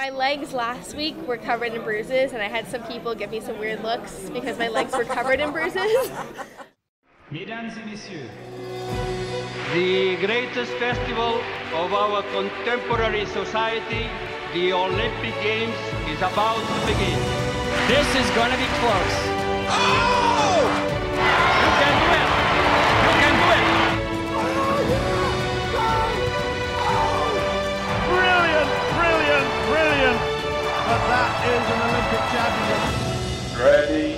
My legs last week were covered in bruises, and I had some people give me some weird looks because my legs were covered in bruises. Mesdames et messieurs, The greatest festival of our contemporary society, the Olympic Games, is about to begin. this is gonna be close. You oh! That is an Olympic champion.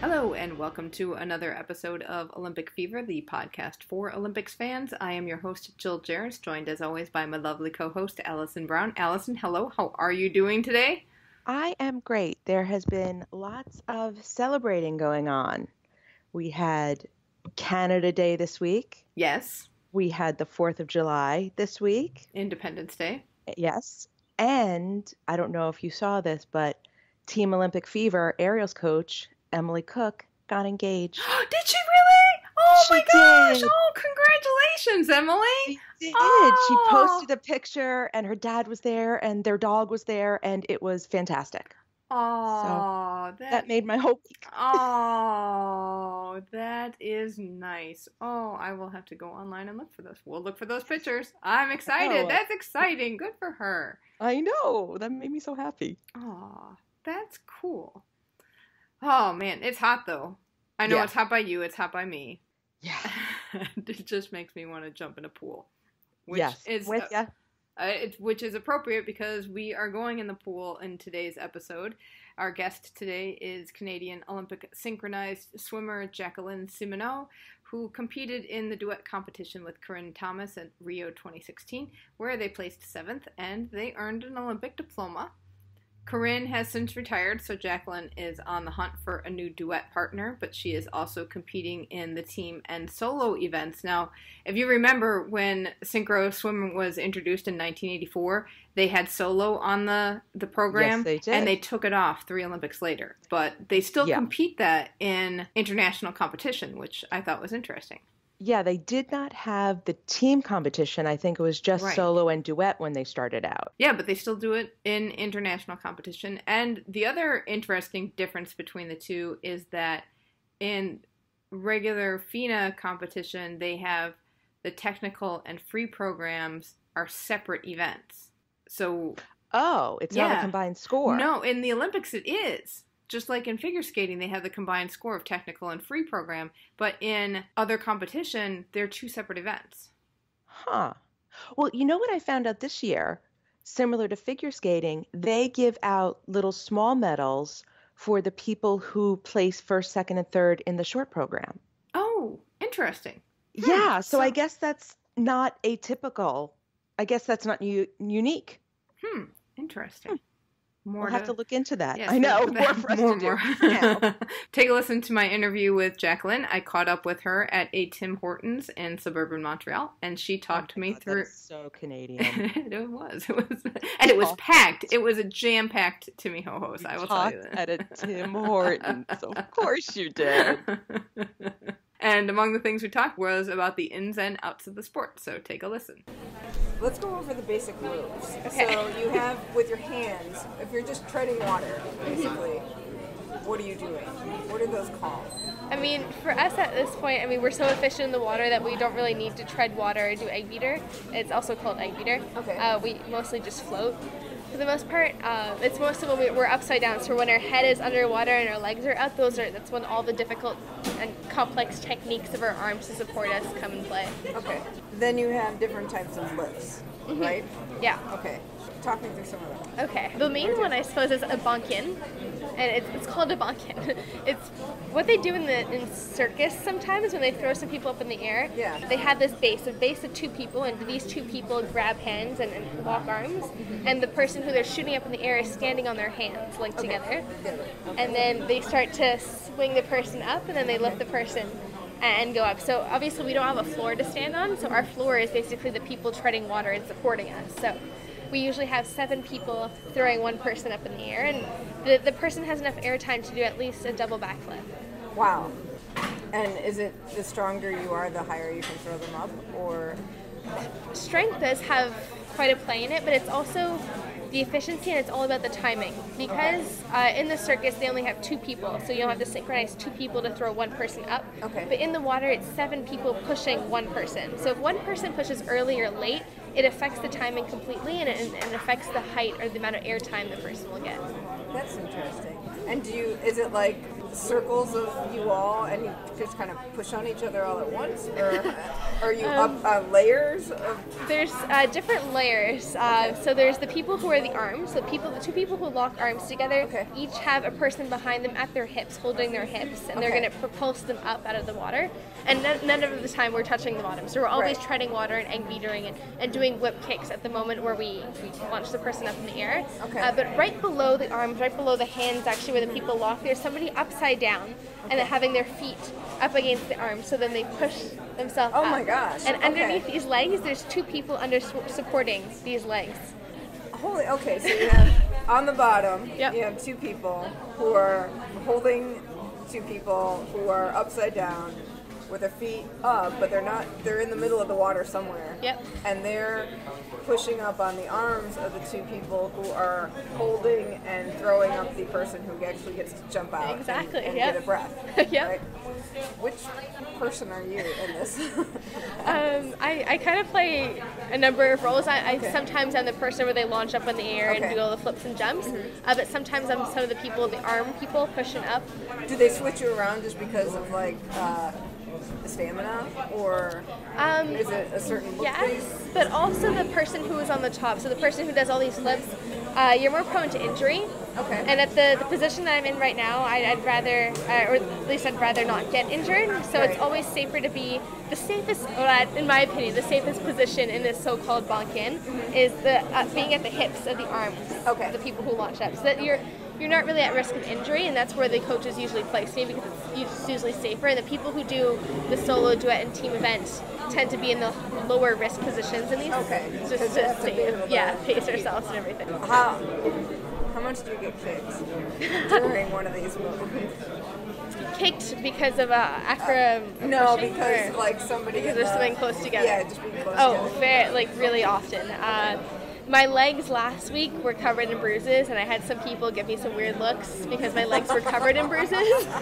Hello, and welcome to another episode of Olympic Fever, the podcast for Olympics fans. I am your host, Jill Jaracz, joined as always by my lovely co host, Alison Brown. Alison, hello, how are you doing today? I am great. There has been lots of celebrating going on. We had Canada Day this week. Yes, We had the 4th of July this week. Independence Day. Yes. And I don't know if you saw this, but Team Olympic Fever, Ariel's coach, Emily Cook, got engaged. did she really? Oh She my gosh! did. Oh, congratulations, Emily! She did. She Oh. posted a picture, and her dad was there, and their dog was there, and it was fantastic. Oh, That made my whole week. Oh, that is nice. Oh, I will have to go online and look for those. We'll look for those pictures. I'm excited. Oh. That's exciting. Good for her. I know. That made me so happy. Oh, that's cool. Oh man, it's hot though. I know Yeah. it's hot by you. It's hot by me. Yeah. it just makes me want to jump in a pool. Which yes. is With uh, ya. Uh, it, which is appropriate because we are going in the pool in today's episode. Our guest today is Canadian Olympic synchronized swimmer Jacqueline Simoneau, who competed in the duet competition with Karine Thomas at Rio 2016, where they placed seventh and they earned an Olympic diploma. Karine has since retired, so Jacqueline is on the hunt for a new duet partner, but she is also competing in the team and solo events. Now, if you remember when synchro swimming was introduced in 1984, they had solo on the the program Yes, they did. and they took it off 3 Olympics later. But they still Yeah. compete that in international competition, which I thought was interesting. Yeah, they did not have the team competition. I think it was just Right. solo and duet when they started out. Yeah, but they still do it in international competition. And the other interesting difference between the two is that in regular FINA competition, they have the technical and free programs are separate events. So, Oh, it's not a combined score. no, in the Olympics it is. Just like in figure skating, they have the combined score of technical and free program, but in other competition, they're two separate events. Huh. Well, you know what I found out this year? Similar to figure skating, they give out little small medals for the people who place first, second, and third in the short program. Oh, interesting. Hmm, Yeah, so, I guess that's not atypical. I guess that's not u- unique. Hmm, interesting. More We'll have to look into that. Yes, I know, more for us more, to do. more. now. Take a listen to my interview with Jacqueline. I caught up with her at a Tim Hortons in suburban Montreal, and she oh talked Oh my me God, through. is so Canadian. it was, it was, and it was Talk- packed. It was a jam-packed Timmy Ho Ho's. I will tell you that. at a Tim Hortons. Of course you did. And among the things we talked was about the ins and outs of the sport. So take a listen. Let's go over the basic moves. Okay. So you have with your hands, if you're just treading water, basically, what are you doing? What are those called? I mean, for us at this point, I mean, we're so efficient in the water that we don't really need to tread water or do egg beater. It's also called egg beater. Okay. Uh, we mostly just float. For the most part, uh, it's mostly when we, we're upside down. So when our head is underwater and our legs are up, those are that's when all the difficult and complex techniques of our arms to support us come in play. Okay. Then you have different types of lifts, right? Yeah. Okay. Talk me through some of them. Okay. The main one, I suppose, is a banquine, and it's, it's called a banquine. It's what they do in the in circus sometimes when they throw some people up in the air. Yeah. They have this base, a base of two people, and these two people grab hands and, and lock arms, and the person who they're shooting up in the air is standing on their hands, linked together, and then they start to swing the person up, and then they lift the person and go up. So obviously we don't have a floor to stand on, so our floor is basically the people treading water and supporting us. So we usually have seven people throwing one person up in the air, and the, the person has enough air time to do at least a double backflip. Wow. And is it the stronger you are, the higher you can throw them up, or Strength does have quite a play in it, but it's also the efficiency and it's all about the timing. Because uh, in the circus they only have two people, so you don't have to synchronize two people to throw one person up. Okay. But in the water it's seven people pushing one person. So if one person pushes early or late, it affects the timing completely and it, and it affects the height or the amount of air time the person will get. That's interesting. And do you? Is it like circles of you all, and you just kind of push on each other all at once, or are you Um, up uh, layers of? There's uh, different layers. Uh, so there's the people who are the arms. So people, the two people who lock arms together, Okay. each have a person behind them at their hips, holding their hips, and they're going to propulse them up out of the water. And none, none of the time we're touching the bottom. So we're always Right. treading water and egg beatering and, and doing whip kicks at the moment where we, we launch the person up in the air. Okay. Uh, but right below the arms, right below the hands, actually where the people lock, there's somebody upside down, and then having their feet up against the arms. So then they push themselves Oh up. my gosh, And okay. underneath these legs, there's two people under su- supporting these legs. Holy. Okay, so you have on the bottom, Yep. you have two people who are holding two people who are upside down with their feet up, but they're not. They're in the middle of the water somewhere. Yep. And they're pushing up on the arms of the two people who are holding and throwing up the person who actually gets to jump out and- Exactly, and, yep. get a breath. Yep. right? Which person are you in this? Um, I, I kind of play a number of roles. I, I Okay. sometimes I'm the person where they launch up in the air Okay. and do all the flips and jumps. Uh, but sometimes I'm some of the people, the arm people, pushing up. Do they switch you around just because of like uh, stamina, or Um, is it a certain look Yes, but also the person who is on the top. So the person who does all these flips, uh, you're more prone to injury. Okay. And at the, the position that I'm in right now, I'd, I'd rather, uh, or at least I'd rather not get injured. So Right. it's always safer to be the safest, well, in my opinion, the safest position in this so-called banquine is the uh, being at the hips of the arms. Mm-hmm. Okay. Of the people who launch up, so that you're. You're not really at risk of injury, and that's where the coaches usually place me because it's usually safer. And the people who do the solo, duet, and team events tend to be in the lower risk positions in these. Okay, just to they have to be save, yeah, pace ourselves and everything. How how much do you get kicked during one of these moves? Kicked because of uh, acro. No, because or- like somebody because they're the- swimming close together. Yeah, just being close Oh, together. very like really often. Uh, my legs last week were covered in bruises, and I had some people give me some weird looks because my legs were covered in bruises.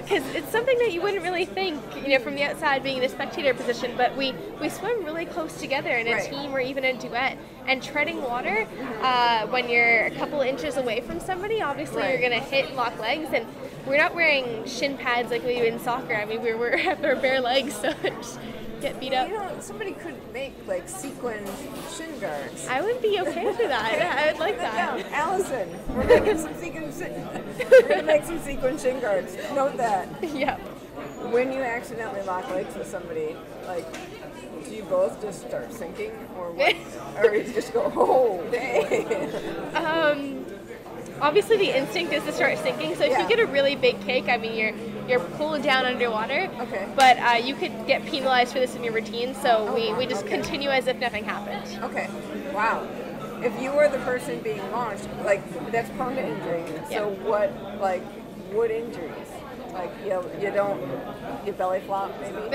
Because it's something that you wouldn't really think, you know, from the outside being in a spectator position. But we we swim really close together in a Right. team or even a duet. And treading water, uh, when you're a couple inches away from somebody, obviously Right. you're gonna hit and lock legs. And we're not wearing shin pads like we do in soccer. I mean, we're, we're have our bare legs, so get beat up. You know, somebody could make like sequin shin guards. I would be okay with that. I would like that. Alison, we're making some sequin. We're gonna make some sequin shin guards. Note that. Yep. When you accidentally lock legs with somebody, like, do you both just start sinking, or what? or you just go, oh, dang. Um, obviously, the instinct is to start sinking. So if Yeah. you get a really big cake, I mean, you're you're pulled down underwater. Okay. But uh, you could get penalized for this in your routine. So we, we just okay. continue as if nothing happened. Okay. Wow. If you were the person being launched, like that's prone to injury. Yeah. So what, like, what injuries? Like you, you don't, you belly flop maybe.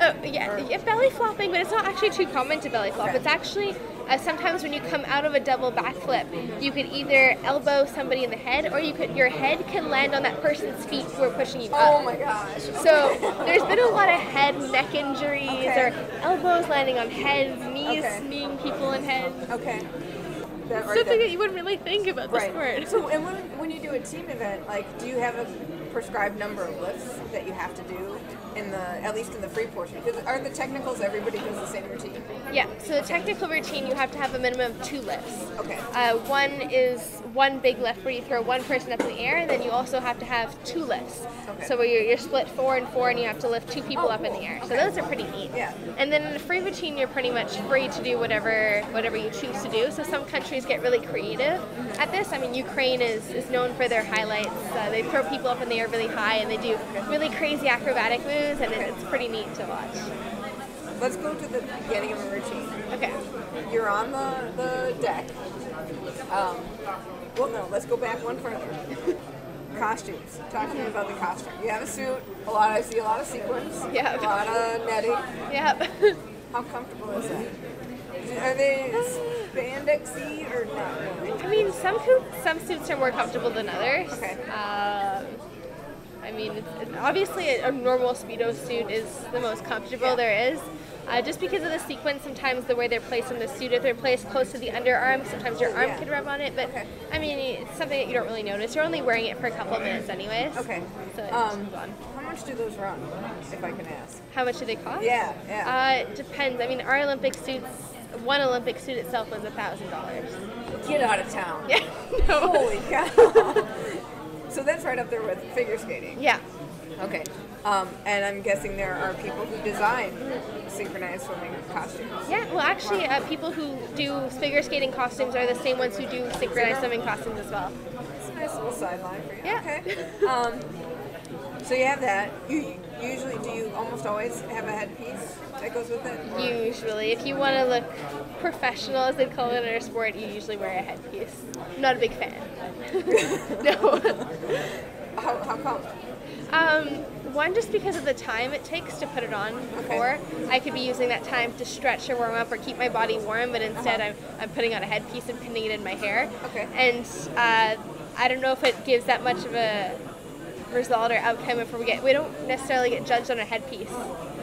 oh, yeah, yeah, belly flopping, but it's not actually too common to belly flop. Okay. It's actually uh, sometimes when you come out of a double backflip, you could either elbow somebody in the head, or you could your head can land on that person's feet who are pushing you up. Oh my gosh. So there's been a lot of head, neck injuries, Okay. or elbows landing on heads, knees Okay. kneeing people in heads. Okay. That right Something there. that you wouldn't really think about the Right. sport. So, and when, when you do a team event, like, do you have a prescribed number of lifts that you have to do in the, at least in the free portion? Because are the technicals everybody does the same routine? Yeah, so the technical routine, you have to have a minimum of two lifts. Okay. Uh, one is one big lift where you throw one person up in the air, and then you also have to have two lifts. Okay. So where you're, you're split four and four, and you have to lift two people Oh, up in the air. So those are pretty neat. Yeah. And then in the free routine, you're pretty much free to do whatever whatever you choose to do. So some countries get really creative Mm-hmm. at this. I mean, Ukraine is, is known for their highlights. Uh, they throw people up in the air really high, and they do really crazy acrobatic moves, and it, it's pretty neat to watch. Let's go to the beginning of a routine. Okay. You're on the, the deck. Um, well, no, let's go back one further. Costumes. Talk to me about the costume. You have a suit. A lot. I see a lot of sequins. Yeah. A lot of netting. Yep. How comfortable is that? Are they? spandexy or not really? I mean, some coo- some suits are more comfortable than others. Okay. Um, I mean, it's, it's obviously a, a normal speedo suit is the most comfortable Yeah. there is. Uh, just because of the sequence, sometimes the way they're placed in the suit, if they're placed close to the underarm, sometimes your arm Yeah. could rub on it. But Okay. I mean, it's something that you don't really notice. You're only wearing it for a couple of minutes, anyways. Okay. So it Um. How much do those run, if I can ask? How much do they cost? Yeah, yeah. Uh, it depends. I mean, our Olympic suits, one Olympic suit itself was a thousand dollars. Get out of town. Yeah. No. Holy cow. so that's right up there with figure skating. Yeah. Okay. Um, and I'm guessing there are people who design synchronized swimming costumes. Yeah, well, actually, uh, people who do figure skating costumes are the same ones who do synchronized swimming costumes as well. It's a nice little sideline for you. Yeah. Okay. Um, so you have that. You usually do you almost always have a headpiece that goes with it? Or- Usually, if you want to look professional, as they call it in our sport, you usually wear a headpiece. I'm not a big fan. no. How, how come? Um, one, just because of the time it takes to put it on before. I could be using that time to stretch or warm up or keep my body warm, but instead I'm, I'm putting on a headpiece and pinning it in my hair. Okay. And uh, I don't know if it gives that much of a result or outcome if we get we don't necessarily get judged on a headpiece.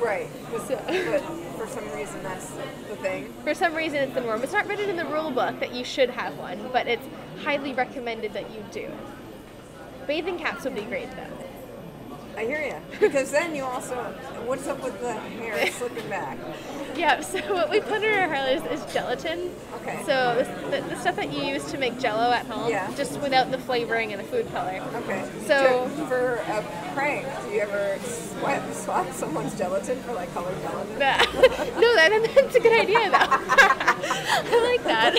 Right. So- but for some reason that's the thing. For some reason, it's the norm. It's not written in the rule book that you should have one, but it's highly recommended that you do. Bathing caps would be great though. I hear you. Because then you also, what's up with the hair slipping back? Yeah, so what we put in our hair is, gelatin. Okay. So this, the, the stuff that you use to make jello at home, Yeah. just without the flavoring and the food color. Okay. So- for a prank, do you ever swap, swap someone's gelatin for like colored gelatin? That- no, that, that's a good idea though. I like that.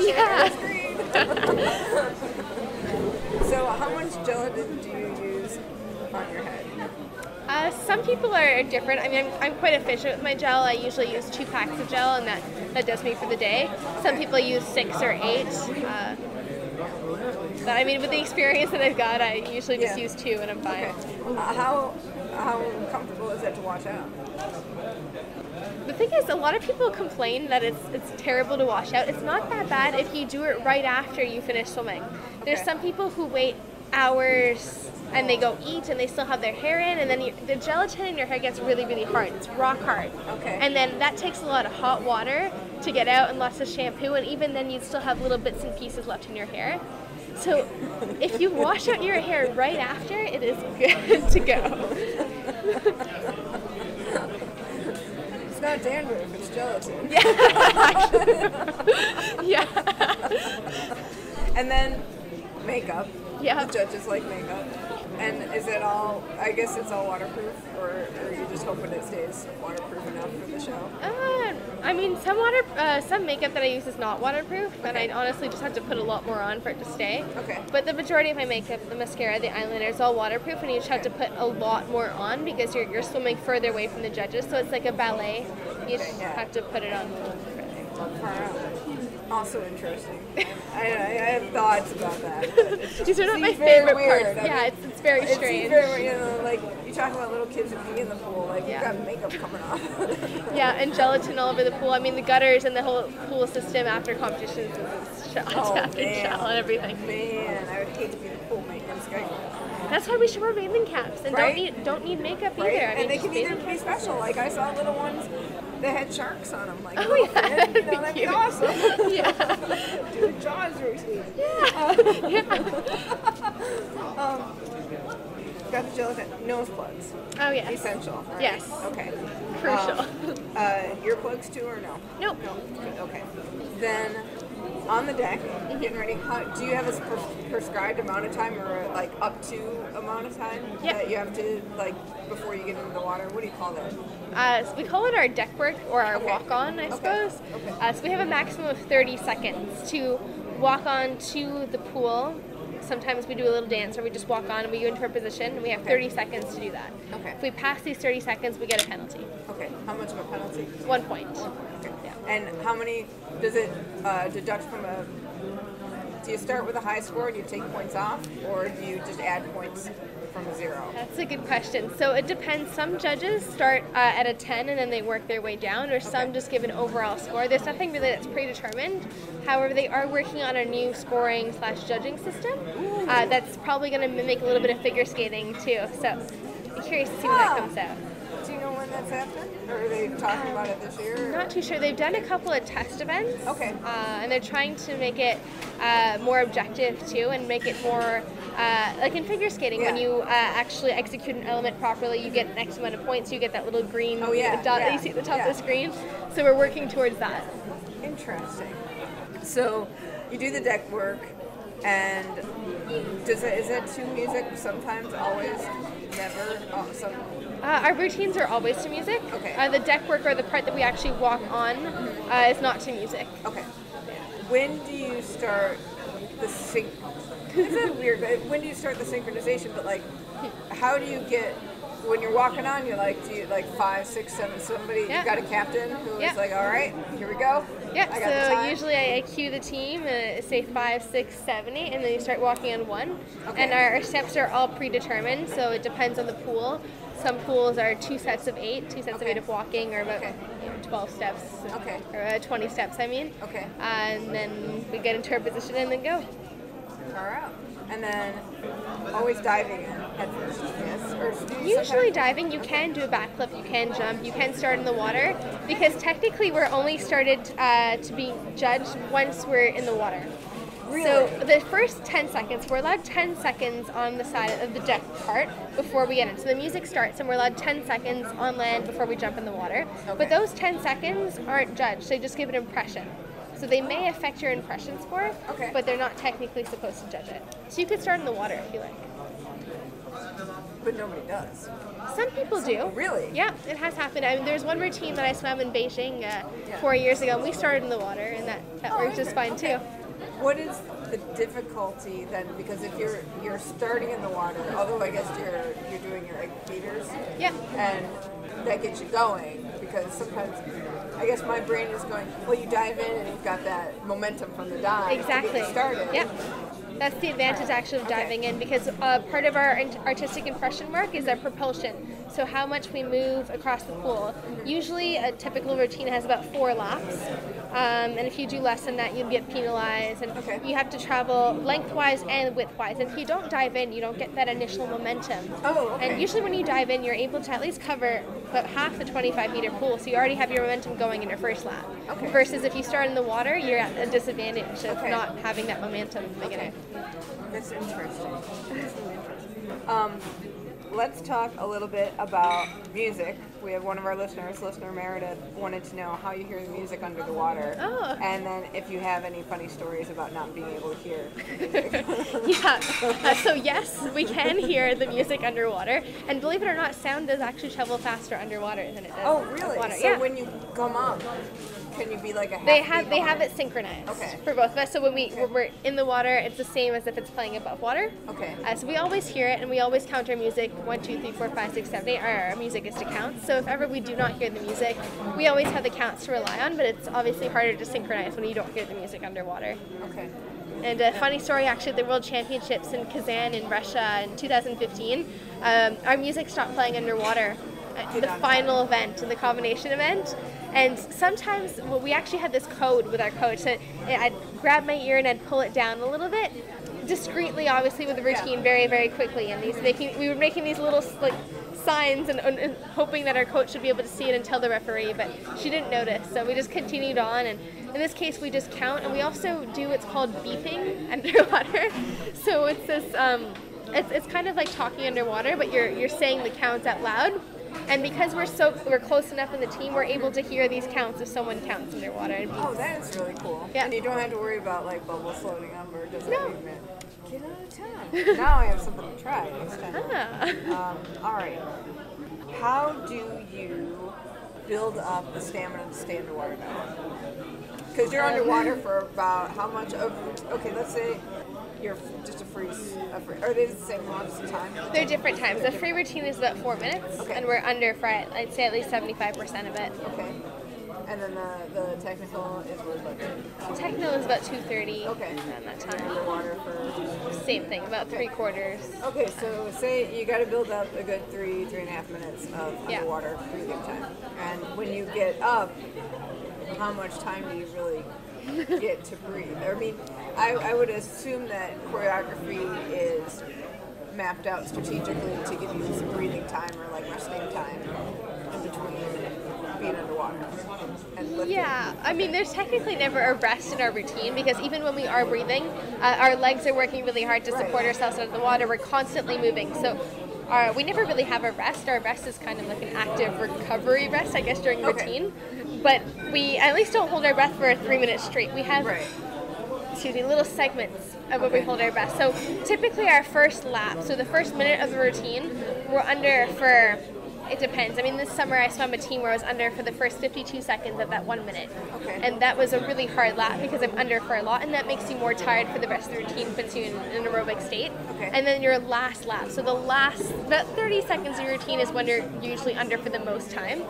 Yeah. So how much gelatin do you use on your head? Uh, some people are different. I mean, I'm, I'm quite efficient with my gel. I usually use two packs of gel, and that, that does me for the day. Some people use six or eight. Uh, but I mean, with the experience that I've got, I usually just Yeah. use two, and I'm fine. Okay. Uh, how how comfortable is it to wash out? The thing is, a lot of people complain that it's it's terrible to wash out. It's not that bad if you do it right after you finish swimming. There's Okay. some people who wait hours and they go eat and they still have their hair in, and then you, the gelatin in your hair gets really, really hard. It's rock hard. Okay. And then that takes a lot of hot water to get out and lots of shampoo, and even then you'd still have little bits and pieces left in your hair. So if you wash out your hair right after, it is good to go. It's not dandruff, it's gelatin. yeah. And then makeup. Yeah. The judges like makeup. And is it all? I guess it's all waterproof, or, or you just hoping it stays waterproof enough for the show? Uh, I mean, some water, uh, some makeup that I use is not waterproof, and I honestly just have to put a lot more on for it to stay. Okay. But the majority of my makeup, the mascara, the eyeliner, is all waterproof, and you just have to put a lot more on because you're, you're swimming further away from the judges, so it's like a ballet. You just yeah. have to put it on. Far out. Also interesting. I, I, I have thoughts about that. but it just These are not my favorite weird. parts. Yeah, it's, it's very it seems strange. very, you know, like you talk about little kids pee in the pool, like Yeah. you've got makeup coming off. Yeah, and gelatin all over the pool. I mean, the gutters and the whole pool system after competitions is shell, Oh, after man. shell and everything. Man, I would hate to be the pool maintenance guy. That's why we should wear bathing caps and Right? don't need don't need makeup Right? either. I mean, and they can either bathing be special. Like I saw little ones that had sharks on them. Like, Oh, yeah, fin, you know, that'd be awesome. yeah. Jaws routine. Um, got the gelatin. Nose plugs. Oh yes. Essential. right? Yes. Okay. Crucial. Um, uh, earplugs too, or no? Nope. No. Okay. Then on the deck, getting ready. How, do you have a pres- prescribed amount of time, or like up to amount of time Yep. that you have to like before you get into the water? What do you call that? Uh, so we call it our deck work or our Okay. walk on, I Okay. suppose. Okay. Uh, so we have a maximum of 30 seconds to walk on to the pool. Sometimes we do a little dance or we just walk on and we go into our position and we have 30 seconds to do that. Okay. If we pass these 30 seconds, we get a penalty. Okay. How much of a penalty? One point. Okay. Yeah. And how many does it uh, deduct from a? Do you start with a high score and you take points off, or do you just add points from zero? That's a good question. So it depends. Some judges start uh, at a 10 and then they work their way down, or some just give an overall score. There's nothing really that's predetermined. However, they are working on a new scoring slash judging system uh, that's probably going to mimic a little bit of figure skating too. So be curious to see when that Ah. comes out. Do you know when that's happening? Or are they talking about it this year? or- Not too sure. They've done a couple of test events. Okay. Uh, and they're trying to make it uh, more objective too, and make it more uh, like in figure skating. When you uh, actually execute an element properly, you get an X amount of points. You get that little green Oh, yeah, dot that you see at the top yeah. of the screen. So we're working towards that. Interesting. So you do the deck work, and does it is that to music sometimes, always, never? Oh, some, Uh, our routines are always to music. Okay. Uh, the deck work or the part that we actually walk on uh, is not to music. okay. When do you start the sync? Is that weird? When do you start the synchronization? But like, how do you get? When you're walking on, you're like, do you like five, six, seven? Somebody Yeah. you got a captain who is Yeah. like, all right, here we go. Yeah, I got the so time." usually I, I cue the team, uh, say five, six, seven, eight, and then you start walking on one. Okay. And our, our steps are all predetermined, so it depends on the pool. Some pools are two sets of eight, two sets of eight of walking, or about Okay. you know, 12 steps. Okay. Or uh, 20 steps, I mean. Okay. and then we get into our position and then go. All right. And then always diving in at first, yes? Or Usually sometimes- diving, you can do a backflip, you can jump, you can start in the water, because technically we're only started uh, to be judged once we're in the water. So Really? The first 10 seconds, we're allowed 10 seconds on the side of the deck part before we get in. So the music starts and we're allowed 10 seconds on land before we jump in the water. Okay. But those 10 seconds aren't judged, they just give an impression. So they may affect your impression score, Okay. but they're not technically supposed to judge it. So you could start in the water if you like. But nobody does. Some people do. Really? Yeah, it has happened. I mean, there's one routine that I swam in Beijing uh, Yeah. four years ago, and we started in the water, and that, that Oh, worked just fine okay. too. What is the difficulty then? Because if you're you're starting in the water, although I guess you're you're doing your egg beaters, Yeah. and that gets you going. Because sometimes, I guess my brain is going, well, you dive in and you've got that momentum from the dive to get you started. Yeah. That's the advantage actually of diving in because uh, part of our artistic impression work is our propulsion. So how much we move across the pool. Usually a typical routine has about four laps. Um, and if you do less than that, you'll get penalized. And Okay. you have to travel lengthwise and widthwise. And if you don't dive in, you don't get that initial momentum. Oh, okay. And usually when you dive in, you're able to at least cover about half the 25 meter pool. So you already have your momentum going in your first lap. Okay. Versus if you start in the water, you're at a disadvantage of Okay. not having that momentum in the beginning. That's interesting. That's interesting. Um, let's talk a little bit about music. We have one of our listeners, listener Meredith, wanted to know how you hear the music under the water. Oh. And then if you have any funny stories about not being able to hear. Yeah. Uh, so yes, we can hear the music underwater, and believe it or not, sound does actually travel faster underwater than it does. Oh, really? Water. So yeah. when you come up, can you be like a they have they have it synchronized Okay. for both of us. So when we when we're in the water, it's the same as if it's playing above water. Okay. Uh, so we always hear it, and we always count our music one, two, three, four, five, six, seven, eight. Our, our music is to count. So if ever we do not hear the music, we always have the counts to rely on. But it's obviously harder to synchronize when you don't hear the music underwater. Okay. And a funny story, actually, at the World Championships in Kazan in Russia in 2015, um, our music stopped playing underwater at the final event, the combination event. And sometimes well, we actually had this code with our coach that I'd grab my ear and I'd pull it down a little bit, discreetly, obviously, with the routine, very, very quickly. And these making, we were making these little like signs and, and, hoping that our coach would be able to see it and tell the referee, but she didn't notice. So we just continued on, and in this case, we just count, and we also do what's called beeping underwater. So it's this, um, it's, it's kind of like talking underwater, but you're you're saying the counts out loud. And because we're so we're close enough in the team, we're able to hear these counts if someone counts underwater. And Oh, that is really cool. Yeah. And you don't have to worry about like bubbles floating up or does No. get out of town? now I have something to try next time. Ah. Um, all right. How do you build up the stamina to stay underwater? Because you're underwater for about how much of? Okay, let's say you're just a freeze. A free, are they the same amounts of time? They're different times. The free routine is about four minutes, Okay. and we're under for I'd say at least seventy-five percent of it. Okay. And then the, the technical is what? Like, techno is about 2:30. Okay. Around that time. Underwater for. Same thing, about three quarters. Okay, so say you got to build up a good three, three and a half minutes of Yeah. underwater breathing time, and when you get up, how much time do you really get to breathe? I mean, I, I would assume that choreography is mapped out strategically to give you some breathing time or like resting time in between being underwater. Yeah, I mean, there's technically never a rest in our routine because even when we are breathing, uh, our legs are working really hard to support ourselves out of the water. We're constantly moving, so uh, we never really have a rest. Our rest is kind of like an active recovery rest, I guess, during Okay. routine. But we at least don't hold our breath for a three minutes straight. We have Right. excuse me, little segments of where we hold our breath. So typically our first lap, so the first minute of the routine, we're under for it depends. I mean, this summer I swam a team where I was under for the first 52 seconds of that one minute. Okay. And that was a really hard lap because I'm under for a lot, and that makes you more tired for the rest of the routine, puts you in an aerobic state. Okay. And then your last lap, so the last, about 30 seconds of your routine is when you're usually under for the most time.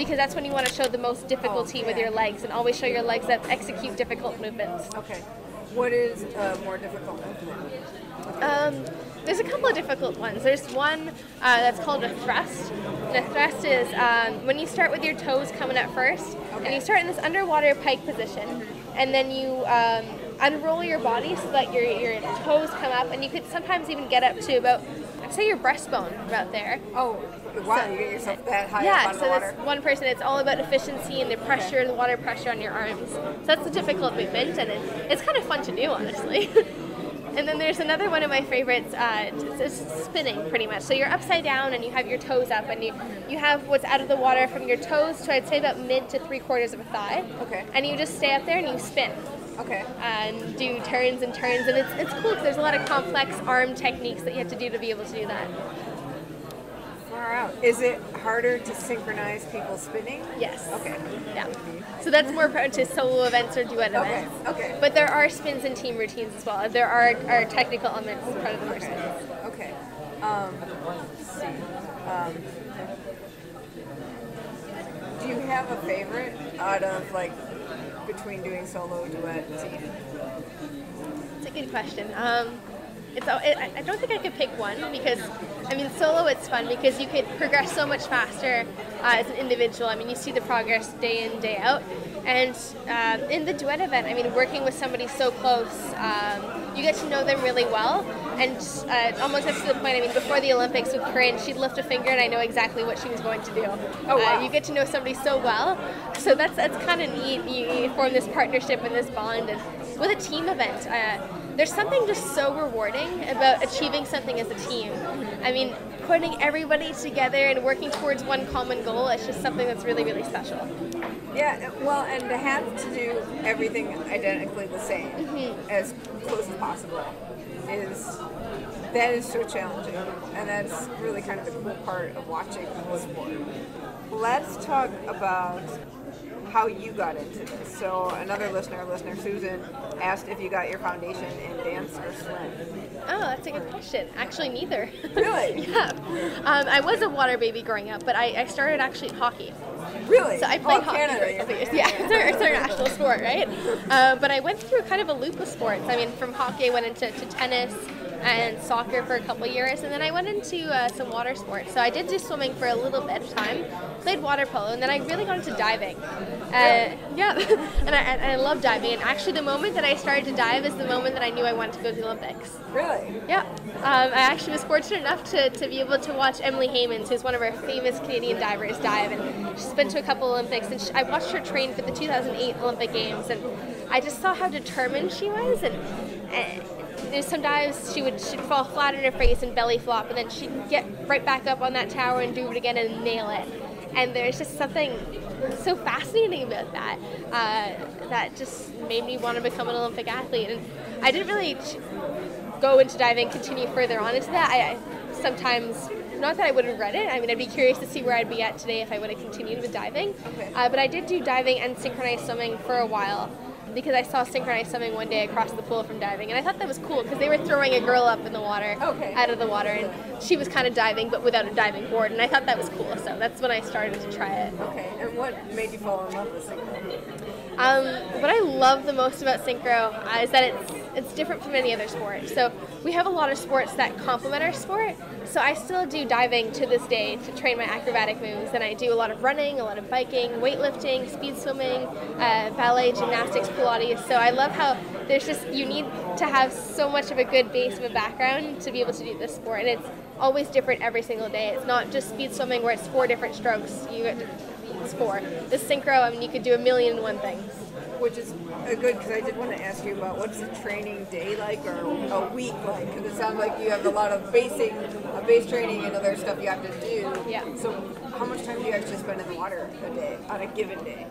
Because that's when you want to show the most difficulty with your legs and always show your legs that execute difficult movements. Okay. What is uh, more difficult movement? Um, there's a couple of difficult ones. There's one uh, that's called a thrust. And a thrust is um, when you start with your toes coming up first, and you start in this underwater pike position, and then you um, unroll your body so that your, your toes come up, and you could sometimes even get up to about, I'd say your breastbone about there. Oh, wow! So- you get yourself that high yeah, so this one person, it's all about efficiency and the pressure, the water pressure on your arms. So that's a difficult movement, and it, it's kind of fun to do, honestly. and then there's another one of my favorites, uh, it's, it's spinning pretty much. So you're upside down and you have your toes up, and you, you have what's out of the water from your toes to I'd say about mid to three quarters of a thigh. Okay. And you just stay up there and you spin Okay. and do turns and turns, and it's, it's cool because there's a lot of complex arm techniques that you have to do to be able to do that. Far out. Is it harder to synchronize people spinning? Yes. Okay. Yeah. So that's more prone to solo events or duet Okay. events. Okay. But there are spins and team routines as well. There are, are technical elements as part of the first spins. Okay. Um, let's see. Um, do you have a favorite out of like between doing solo, duet, team? It's a good question. Um, it's it, I I don't think I could pick one because I mean solo it's fun because you could progress so much faster uh, as an individual. I mean you see the progress day in day out, and um, in the duet event, I mean working with somebody so close, um, you get to know them really well, and uh, almost gets to the point. I mean before the Olympics with Karine, she'd lift a finger and I know exactly what she was going to do. Oh, wow. Uh, you get to know somebody so well, so that's that's kind of neat. You, you form this partnership and this bond, and with a team event. Uh, there's something just so rewarding about achieving something as a team. I mean, putting everybody together and working towards one common goal is just something that's really, really special. Yeah. Well, and to have to do everything identically the same mm-hmm. as close as possible is that is so challenging, and that's really kind of the cool part of watching the sport. Let's talk about how you got into this. So another listener, listener Susan, asked if you got your foundation in dance or swim. Oh, that's a good question. Actually, neither. Really? yeah. Um, I was a water baby growing up, but I, I started actually hockey. Really? So I played oh, hockey Canada. for a couple years. Yeah, it's our, it's our national sport, right? Uh, but I went through kind of a loop of sports. I mean, from hockey, I went into to tennis and soccer for a couple years, and then I went into uh, some water sports. So I did do swimming for a little bit of time, played water polo, and then I really got into diving. Uh, yeah, and I, and I love diving. And actually, the moment that I started to dive is the moment that I knew I wanted to go to the Olympics. Really? Yeah, um, I actually was fortunate enough to, to be able to watch Emilie Heymans, who's one of our famous Canadian divers, dive, and she's been to a couple Olympics, and she, I watched her train for the 2008 Olympic Games, and I just saw how determined she was, and, and there's some dives she would she'd fall flat on her face and belly flop, and then she'd get right back up on that tower and do it again and nail it. And there's just something so fascinating about that uh, that just made me want to become an Olympic athlete. And I didn't really go into diving, continue further on into that. I, I sometimes, not that I would have read it. I mean, I'd be curious to see where I'd be at today if I would have continued with diving. Uh, but I did do diving and synchronized swimming for a while. Because I saw synchronized swimming one day across the pool from diving, and I thought that was cool because they were throwing a girl up in the water, Okay. out of the water, and she was kind of diving but without a diving board, and I thought that was cool. So that's when I started to try it. Okay, and what made you fall in love with synchro? Um, what I love the most about synchro uh, is that it's it's different from any other sport. So we have a lot of sports that complement our sport. So I still do diving to this day to train my acrobatic moves, and I do a lot of running, a lot of biking, weightlifting, speed swimming, uh, ballet, gymnastics, Pilates. So I love how there's just you need to have so much of a good base of a background to be able to do this sport, and it's always different every single day. It's not just speed swimming where it's four different strokes. You get it's four. The synchro, I mean, you could do a million and one things. Which is good because I did want to ask you about what's a training day like or a week like because it sounds like you have a lot of basing, uh, base training and other stuff you have to do. Yeah. So how much time do you actually spend in the water a day on a given day?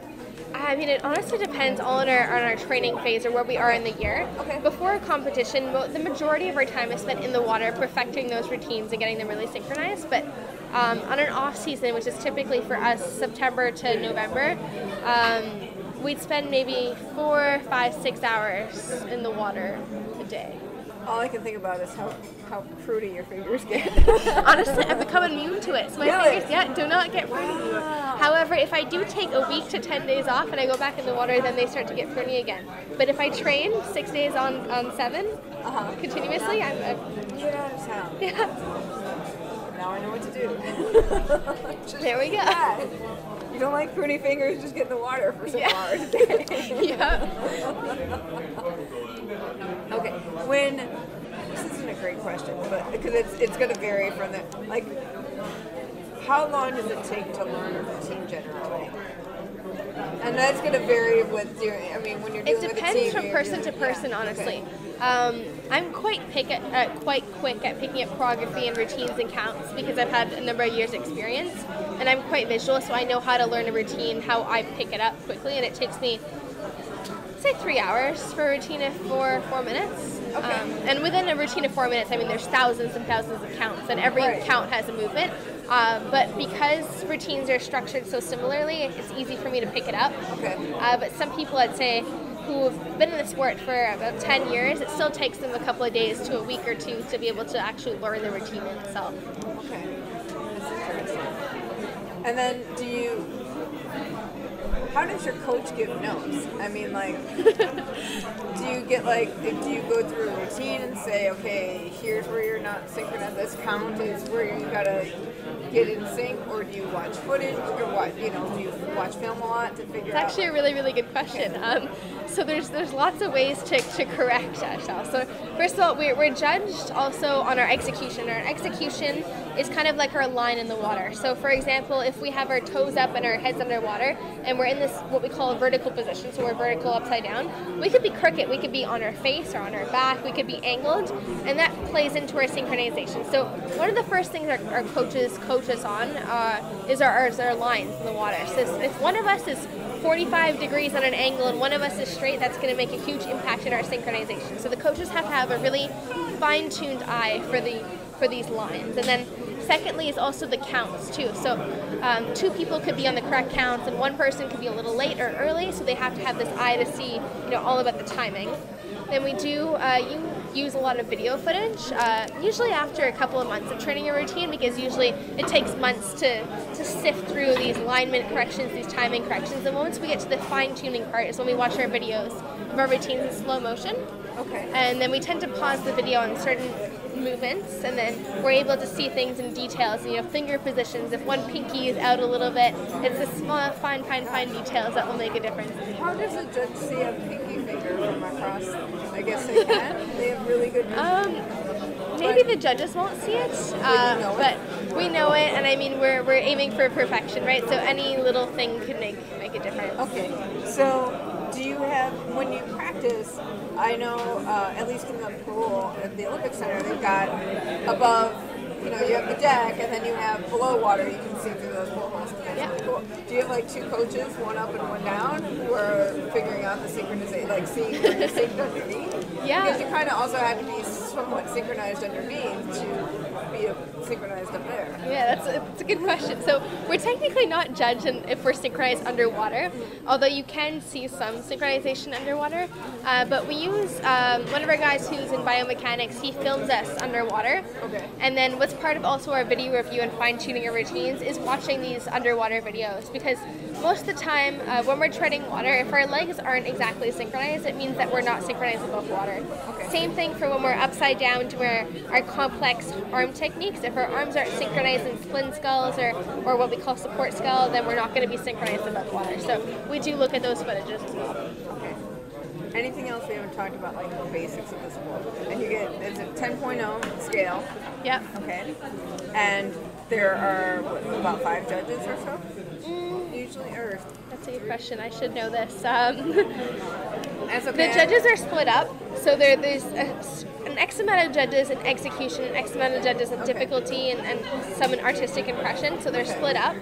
I mean, it honestly depends all on our on our training phase or where we are in the year. Okay. Before a competition, the majority of our time is spent in the water, perfecting those routines and getting them really synchronized. But um, on an off season, which is typically for us September to November, um, we'd spend maybe four, five, six hours in the water a day. All I can think about is how how fruity your fingers get. Honestly, I've become immune to it. So my Really? fingers, yeah, do not get fruity anymore. However, if I do take a week to 10 days off and I go back in the water, then they start to get fruity again. But if I train six days on, on 7 Uh-huh. continuously, I'm, I'm Get out of town. yeah, Now I know what to do. There we go. that. You don't like fruity fingers, just get in the water for several Yeah. hours yeah. Okay, when this isn't a great question, but because it's it's going to vary from the like, how long does it take to learn a routine generally? And that's going to vary with your. I mean, when you're doing It dealing with a depends team, from person to dealing- yeah, person, honestly. okay. Um, I'm quite pick at, uh, quite quick at picking up choreography and routines and counts because I've had a number of years experience, and I'm quite visual, so I know how to learn a routine, how I pick it up quickly, and it takes me say three hours for a routine of four four minutes. Okay. Um, and within a routine of four minutes, I mean there's thousands and thousands of counts, and every Right. count has a movement. Uh, but because routines are structured so similarly, it's easy for me to pick it up. Okay. Uh, but some people, I'd say, who've been in the sport for about 10 years, it still takes them a couple of days to a week or two to be able to actually learn the routine in itself. Okay. And then, do you? How does your coach give notes? I mean, like, do you get like, do you go through a routine and say, okay, here's where you're not synchronized. This count is where you gotta get in sync, or do you watch footage, or what? You know, do you watch film a lot to figure It's out? actually a really, really good question. Um, so there's there's lots of ways to, to correct ourselves. So first of all, we're, we're judged also on our execution. Our execution is kind of like our line in the water. So for example, if we have our toes up and our heads underwater, and we're in this what we call a vertical position, so we're vertical upside down, we could be crooked, we could be on our face or on our back, we could be angled, and that plays into our synchronization. So one of the first things our, our coaches coach us on uh, is our, is our lines in the water. So if one of us is 45 degrees on an angle and one of us is straight, that's going to make a huge impact in our synchronization. So the coaches have to have a really fine-tuned eye for the for these lines. And then secondly is also the counts too. So um, two people could be on the correct counts and one person could be a little late or early, so they have to have this eye to see, you know, all about the timing. Then we do uh, you use a lot of video footage, uh, usually after a couple of months of training a routine, because usually it takes months to, to sift through these alignment corrections, these timing corrections. And once we get to the fine tuning part is when we watch our videos of our routines in slow motion. Okay. And then we tend to pause the video on certain movements, and then we're able to see things in details. And, You know, finger positions. If one pinky is out a little bit, it's the small, fine, fine, fine details that will make a difference. How does a judge see a pinky finger from across? I guess they can. They have really good. vision. Um, maybe the judges won't see it, uh, it. but we know it, and I mean we're, we're aiming for perfection, right? So any little thing could make make a difference. Okay, so do you have when you practice? I know uh, at least in the pool at the Olympic Center, they've got above. You know, you have the deck, and then you have below water. You can see through those pool holes. That's Yeah. really cool. Do you have like two coaches, one up and one down, who are figuring out the synchronization, like seeing where you're synced underneath? Yeah. Because you kind of also have to be somewhat synchronized underneath to be synchronized up there? Yeah, that's a, that's a good question. So we're technically not judged if we're synchronized underwater, although you can see some synchronization underwater. Uh, but we use um, one of our guys who's in biomechanics. He films us underwater. Okay. And then what's part of also our video review and fine tuning our routines is watching these underwater videos because most of the time uh, when we're treading water, if our legs aren't exactly synchronized, it means that we're not synchronized above water. Okay. Same thing for when we're upside down to where our complex arm techniques. If our arms aren't synchronized in split sculls or, or what we call support scull, then we're not going to be synchronized above water. So we do look at those footages as well. Okay. Anything else we haven't talked about, like the basics of the sport? And you get it's a 10.0 scale, Yep. okay, and there are what, about five judges or so, Mm, usually, or that's a good question. I should know this. Um, that's the judges are split up. So there, there's a, an X amount of judges in execution, an X amount of judges in difficulty, and, and some in artistic impression. So they're split up.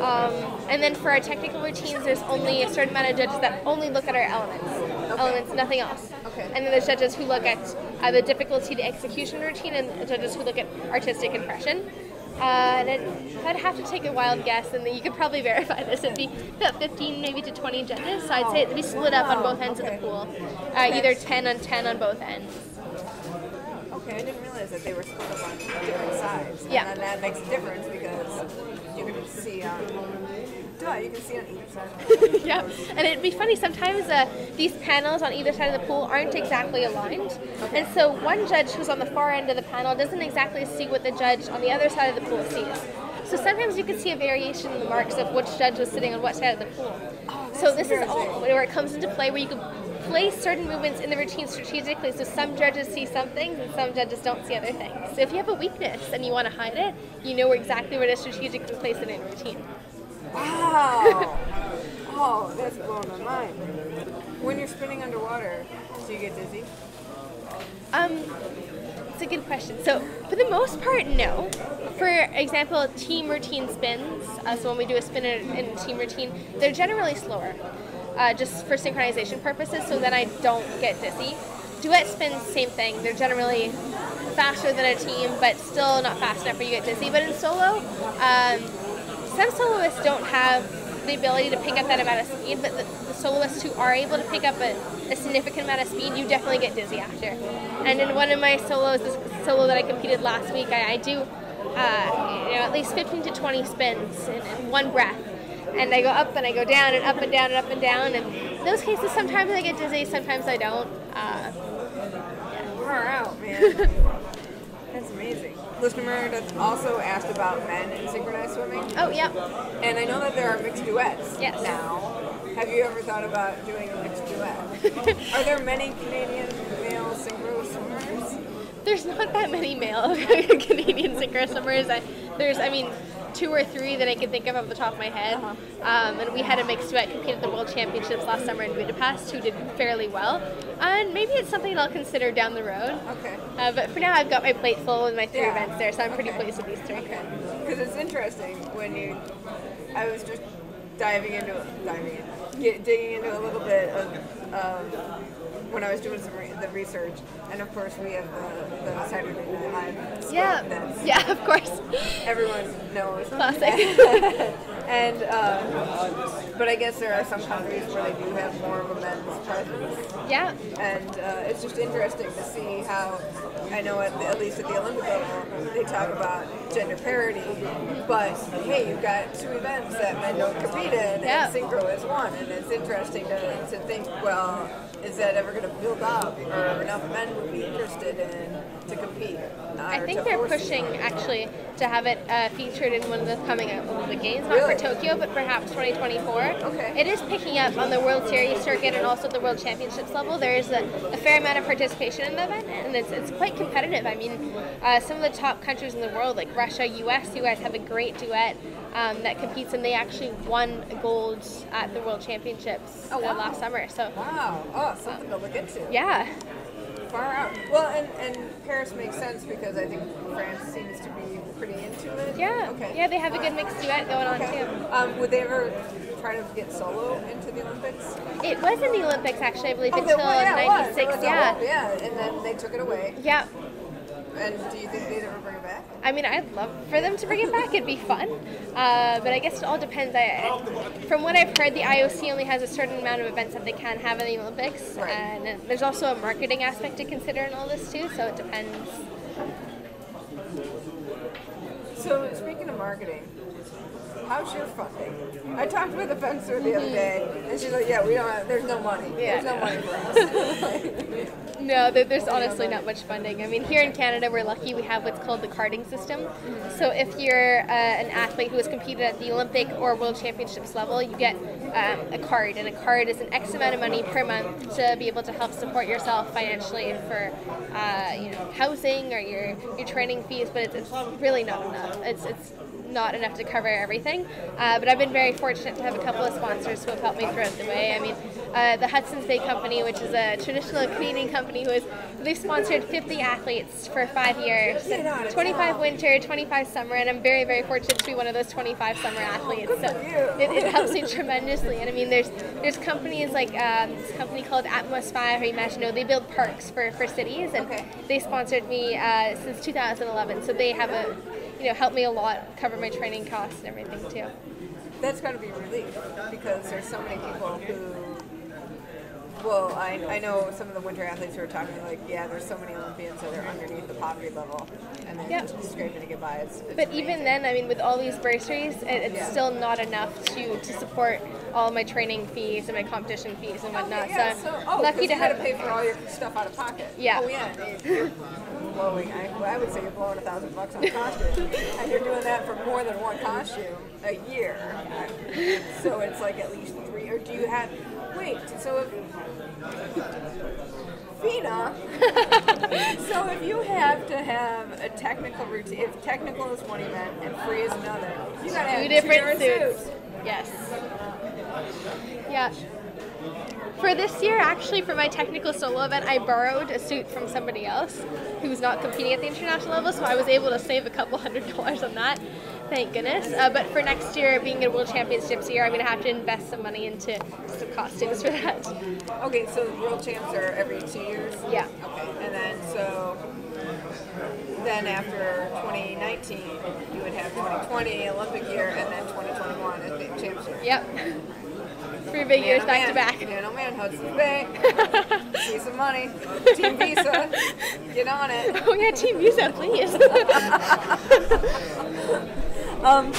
Um, and then for our technical routines, there's only a certain amount of judges that only look at our elements, elements, nothing else. Okay. And then there's judges who look at uh, the difficulty, the execution routine, and judges who look at artistic impression. Uh, and it, I'd have to take a wild guess, and then you could probably verify this, it'd be about 15, maybe to 20 judges. So I'd say it'd be split up on both ends of the pool, uh, either 10 on 10 on both ends. Okay, I didn't realize that they were split up on different sides. Yeah. And that makes a difference because you can see on, duh, you can see on either side. yeah, and it'd be funny sometimes uh, these panels on either side of the pool aren't exactly aligned, and so one judge who's on the far end of the panel doesn't exactly see what the judge on the other side of the pool sees. So sometimes you can see a variation in the marks of which judge was sitting on what side of the pool. Oh, so this is all where it comes into play, where you can place certain movements in the routine strategically. So some judges see some things and some judges don't see other things. So if you have a weakness and you want to hide it, you know exactly where to strategically place it in a routine. Wow. oh, that's blowing my mind. When you're spinning underwater, do you get dizzy? Um, it's a good question. So, for the most part, no. For example, team routine spins, uh, so when we do a spin in, in a team routine, they're generally slower, uh, just for synchronization purposes, so that I don't get dizzy. Duet spins, same thing. They're generally faster than a team, but still not fast enough where you get dizzy. But in solo, um, some soloists don't have the ability to pick up that amount of speed, but the, the soloists who are able to pick up a, a significant amount of speed, you definitely get dizzy after. And in one of my solos, this solo that I competed last week, I, I do uh, you know, at least 15 to 20 spins in, in one breath. And I go up and I go down and up and down and up and down. And in those cases, sometimes I get dizzy, sometimes I don't. Uh, Far out, man. that's amazing. Listener Meredith also asked about men in synchronized swimming, oh, yeah. and I know that there are mixed duets Yes. now. Have you ever thought about doing a mixed duet? are there many Canadian male synchro swimmers? There's not that many male Canadian synchro swimmers. I, there's, I mean, two or three that I can think of off the top of my head. Um, and we had a mixed duet compete at the World Championships last summer in Budapest, who did fairly well. And maybe it's something I'll consider down the road. Okay. Uh, but for now, I've got my plate full with my three Yeah. events there, so I'm pretty Okay. pleased with these three. Because it's interesting when you. I was just diving into diving in, get, digging into a little bit of, of when I was doing some re- the research, and of course we have the, the Saturday Night Live. Yeah, yeah, of course. everyone knows. Classic. and um, but I guess there are some countries where they do have more of a men's presence, yeah, and uh, it's just interesting to see how I know at, the, at least at the Olympic level they talk about gender parity, but hey, you've got two events that men don't compete in, Yeah. and synchro is one, and it's interesting to, to think, well, is that ever going to build up, or enough men would be interested in to compete? Uh, I think they're pushing actually to have it uh, featured in one of the coming Olympic Games, not Really? for Tokyo, but perhaps 2024. Okay. It is picking up on the World Series circuit and also the World Championships level. There is a, a fair amount of participation in the event, and it's, it's quite competitive. I mean, uh, some of the top countries in the world, like Russia, U.S., you guys have a great duet um, that competes, and they actually won gold at the World Championships Oh, uh, last summer. So, Wow. Oh, something to look into. yeah. Far out. Well, and, and Paris makes sense because I think France seems to be pretty into it. Yeah. Okay. Yeah, they have a good mixed duet going on too. Um, would they ever try to get solo into the Olympics? It was in the Olympics actually, I believe, Oh, until well, yeah, it was. It '96. was Yeah. whole- yeah, and then they took it away. Yeah. And do you think they'd ever bring it back? I mean, I'd love for them to bring it back. It'd be fun. Uh, but I guess it all depends. I, from what I've heard, the IOC only has a certain amount of events that they can have in the Olympics, Right. and there's also a marketing aspect to consider in all this too. So it depends. So speaking of marketing, how's your funding? I talked with a fencer the other day, and she's like, "Yeah, we don't. Have, there's no money. Yeah, there's no money for us." No, there's honestly not much funding. I mean, here in Canada, we're lucky we have what's called the carding system. So if you're uh, an athlete who has competed at the Olympic or World Championships level, you get um, a card, and a card is an X amount of money per month to be able to help support yourself financially for, uh, you know, housing or your your training fees. But it's, it's really not enough. It's it's not enough to cover everything. Uh, but I've been very fortunate to have a couple of sponsors who have helped me throughout the way. I mean, uh, the Hudson's Bay Company, which is a traditional Canadian company who has they've sponsored 50 athletes for five years, Get out of 25 winter, 25 summer, and I'm very very fortunate to be one of those 25 summer athletes. So it, it helps me tremendously. And I mean, there's there's companies like um, this company called Atmos 5 or Imagino. They build parks for, for cities, and Okay. they sponsored me uh, since 2011. So they have a you know helped me a lot cover my training costs and everything too. That's got to be a relief because there's so many people who. Well, I, I know some of the winter athletes who are talking like, yeah, there's so many Olympians that are underneath the poverty level, and then Yep. scraping to get by. It's, it's But even then, I mean, with all these bursaries, it, it's Yeah. still not enough to, to support all my training fees and my competition fees and oh, whatnot. Yeah, so, so, oh, lucky to you got to pay for all your stuff out of pocket. Yeah. Oh yeah. Blowing. I, I would say you're blowing a thousand bucks on a costume, and you're doing that for more than one costume a year. So it's like at least three. Or do you have? Wait. So if Fina. so if you have to have a technical routine, if technical is one event and free is another, you gotta have two different different suits. Yes. Yeah. For this year, actually, for my technical solo event, I borrowed a suit from somebody else who was not competing at the international level, so I was able to save a couple hundred dollars on that. Thank goodness. Uh, but for next year, being a World Championships year, I'm going to have to invest some money into some costumes for that. Okay, so world champs are every two years? Yeah. Okay, and then so then after 2019, you would have 2020 Olympic year and then 2021 as the champs year. Yep. Three big years Man, oh, back to man. back. Man, oh man, Hudson's Bay. See some money. Team Visa. Get on it. Oh yeah, Team Visa, please. Um,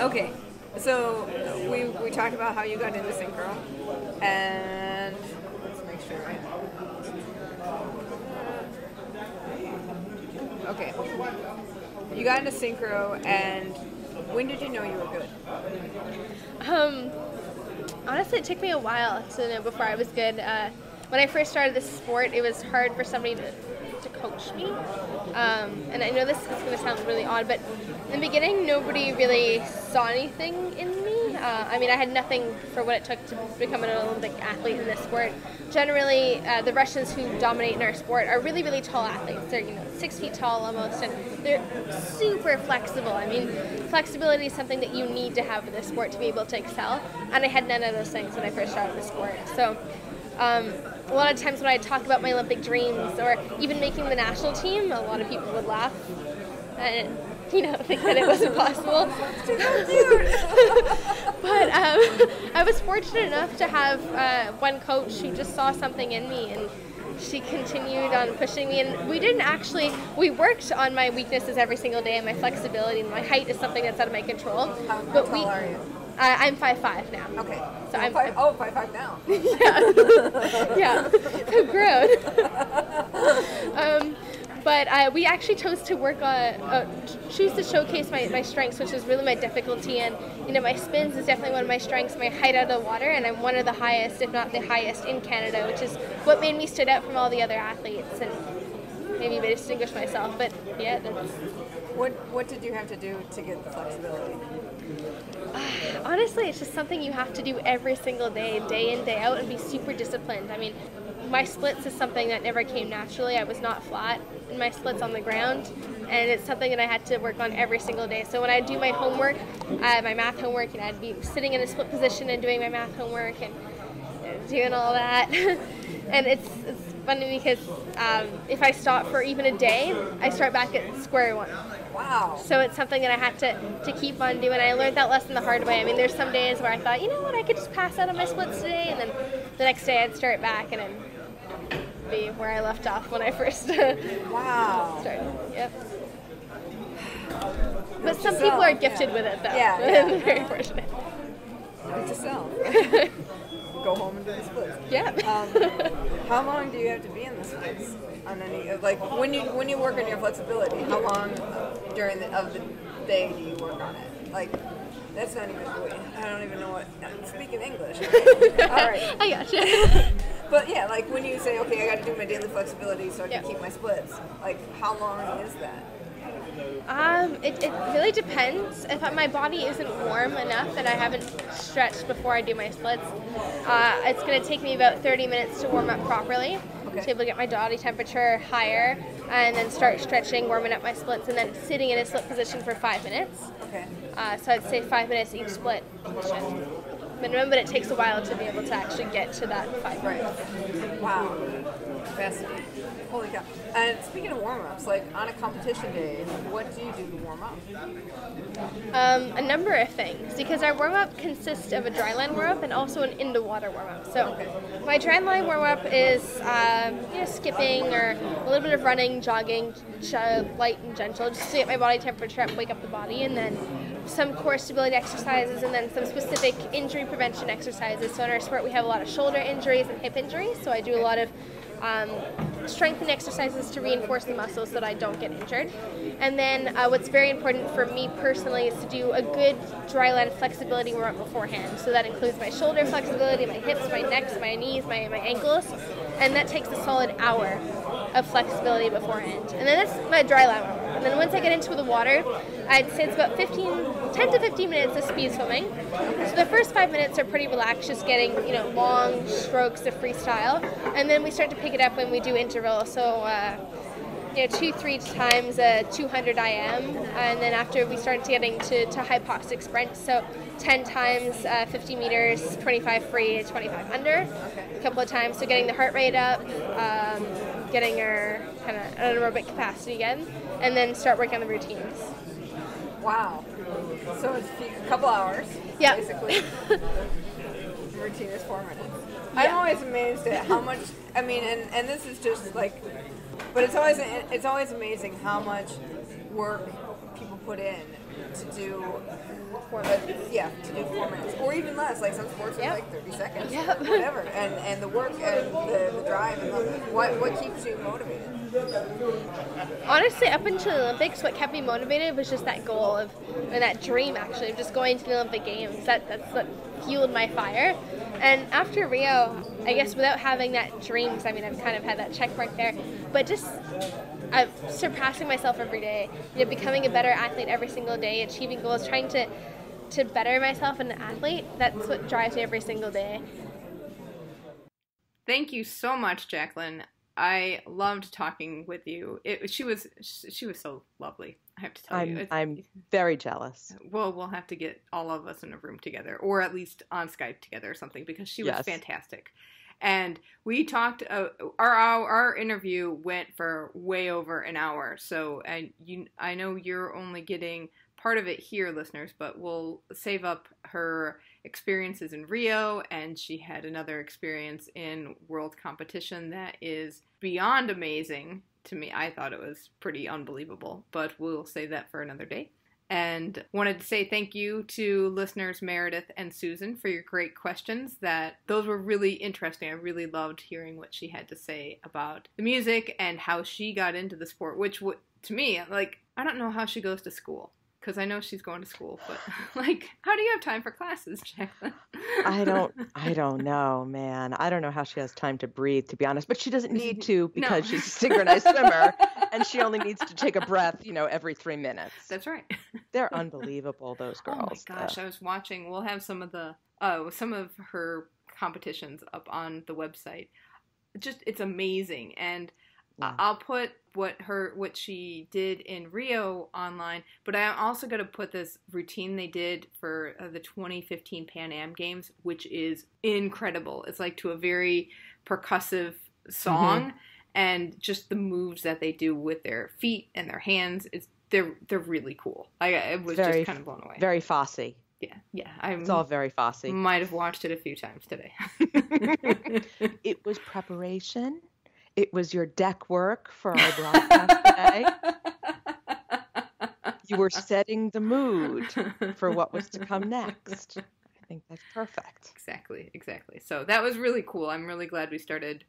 okay, so we, we talked about how you got into synchro, and let's make sure. Right? Okay, you got into synchro, and when did you know you were good? Um, honestly, it took me a while to know before I was good. Uh, when I first started this sport, it was hard for somebody to, to coach me. Um, and I know this is going to sound really odd, but in the beginning, nobody really saw anything in. Uh, I mean, I had nothing for what it took to become an Olympic athlete in this sport. Generally, uh, the Russians who dominate in our sport are really, really tall athletes. They're, you know, six feet tall almost, and they're super flexible. I mean, flexibility is something that you need to have in this sport to be able to excel. And I had none of those things when I first started the sport. So, um, a lot of times when I talk about my Olympic dreams or even making the national team, a lot of people would laugh and you know think that it wasn't possible. but um, I was fortunate enough to have uh, one coach who just saw something in me and she continued on pushing me and we didn't actually we worked on my weaknesses every single day and my flexibility and my height is something that's out of my control How, but how we are you? I, i'm five five now Okay, So I'm- five, oh, five five now. yeah, so grown. um, but uh, we actually chose to work on, uh, choose to showcase my, my strengths, which is really my difficulty. And, you know, my spins is definitely one of my strengths, my height out of the water, and I'm one of the highest, if not the highest, in Canada, which is what made me stood out from all the other athletes and maybe distinguish myself. But yeah, that's, What what did you have to do to get the flexibility? honestly, it's just something you have to do every single day, day in, day out, and be super disciplined. I mean, my splits is something that never came naturally. I was not flat in my splits on the ground, and it's something that I had to work on every single day. So when I do my homework, uh, my math homework, and I'd be sitting in a split position and doing my math homework and doing all that. and it's, it's funny because um, if I stop for even a day, I start back at square one. Wow. So it's something that I had to, to keep on doing. I learned that lesson the hard way. I mean, there's some days where I thought, you know what, I could just pass out on my splits today, and then the next day I'd start back and then be where I left off when I first Wow. started. Yep. But some people are gifted with it, though. Yeah, yeah. Very fortunate. To self. Go home and do the splits. Yeah. Um, how long do you have to be in the splits? On any like when you when you work on your flexibility, how long during the of the day do you work on it? Like that's not even I don't even know what I'm speaking English. All right. I gotcha. But yeah, like when you say, okay, I got to do my daily flexibility so I can Yeah. keep my splits. Like how long is that? Um, it, it really depends. If my body isn't warm enough that I haven't stretched before I do my splits, uh, it's going to take me about 30 minutes to warm up properly. Okay. To be able to get my body temperature higher and then start stretching, warming up my splits, and then sitting in a split position for five minutes. Okay. Uh, so I'd say five minutes each split position. Minimum, but it takes a while to be able to actually get to that five Right. Wow. Fascinating. Holy cow. And speaking of warm ups, like on a competition day, what do you do to warm up? Um, a number of things because our warm up consists of a dry line warm up and also an into water warm up. So my dry line warm up is um, you know skipping or a little bit of running, jogging, ch- light and gentle, just to get my body temperature up, wake up the body, and then some core stability exercises and then some specific injury prevention exercises. So in our sport we have a lot of shoulder injuries and hip injuries, so I do a lot of um, strengthening exercises to reinforce the muscles so that I don't get injured. And then uh, what's very important for me personally is to do a good dry line flexibility up beforehand. So that includes my shoulder flexibility, my hips, my necks, my knees, my, my ankles. And that takes a solid hour of flexibility beforehand. And then that's my dry up. And then once I get into the water, I'd say it's about 15, 10 to 15 minutes of speed swimming. So the first five minutes are pretty relaxed, just getting you know long strokes of freestyle, and then we start to pick it up when we do interval. So. Uh, you know, two, three times a 200 IM, and then after we started getting to, to hypoxic sprints, so 10 times uh, 50 meters, 25 free, 25 under, a couple of times, so getting the heart rate up, um, getting our kind of anaerobic capacity again, and then start working on the routines. Wow. So it's a couple hours. Yeah. Basically. Routine is four minutes. I'm always amazed at how much. I mean, and, and this is just like, but it's always it's always amazing how much work people put in to do. Four minutes. Yeah, to do four minutes, or even less. Like some sports are Yep. like 30 seconds, Yep. whatever. And and the work and the, the drive and the, what what keeps you motivated. Honestly, up until the Olympics, what kept me motivated was just that goal of, and that dream actually of just going to the Olympic Games. That that's what fueled my fire. And after Rio, I guess without having that dream, I mean I've kind of had that check mark there, but just I'm surpassing myself every day. You know, becoming a better athlete every single day, achieving goals, trying to to better myself as an athlete. That's what drives me every single day. Thank you so much, Jacqueline. I loved talking with you. It, she was she was so lovely. I have to tell you. I'm It's- I'm very jealous. well, we'll have to get all of us in a room together, or at least on Skype together or something, because she was Yes. fantastic. And we talked. Uh, our, our our interview went for way over an hour. So, and you, I know you're only getting part of it here, listeners, but we'll save up her experiences in Rio, and she had another experience in world competition that is beyond amazing to me. I thought it was pretty unbelievable, but we'll save that for another day. And wanted to say thank you to listeners Meredith and Susan for your great questions. That those were really interesting. I really loved hearing what she had to say about the music and how she got into the sport. Which, to me, like I don't know how she goes to school because I know she's going to school, but like, how do you have time for classes, Jacqueline? I don't I don't know, man. I don't know how she has time to breathe to be honest, but she doesn't need to because she's a synchronized swimmer and she only needs to take a breath, you know, every 3 minutes. That's right. They're unbelievable those girls. Oh my gosh, I was watching. We'll have some of the uh, some of her competitions up on the website. just it's amazing and Yeah. I'll put what her what she did in Rio online, but I'm also going to put this routine they did for uh, the 2015 Pan Am Games, which is incredible. It's like to a very percussive song, and just the moves that they do with their feet and their hands. It's they're they're really cool. I, I was Very- just kind of blown away. Very Fosse. yeah, yeah. I'm, It's all very Fosse. might have watched it a few times today. It was preparation. It was your deck work for our broadcast today. You were setting the mood for what was to come next. I think that's perfect. Exactly, exactly. So that was really cool. I'm really glad we started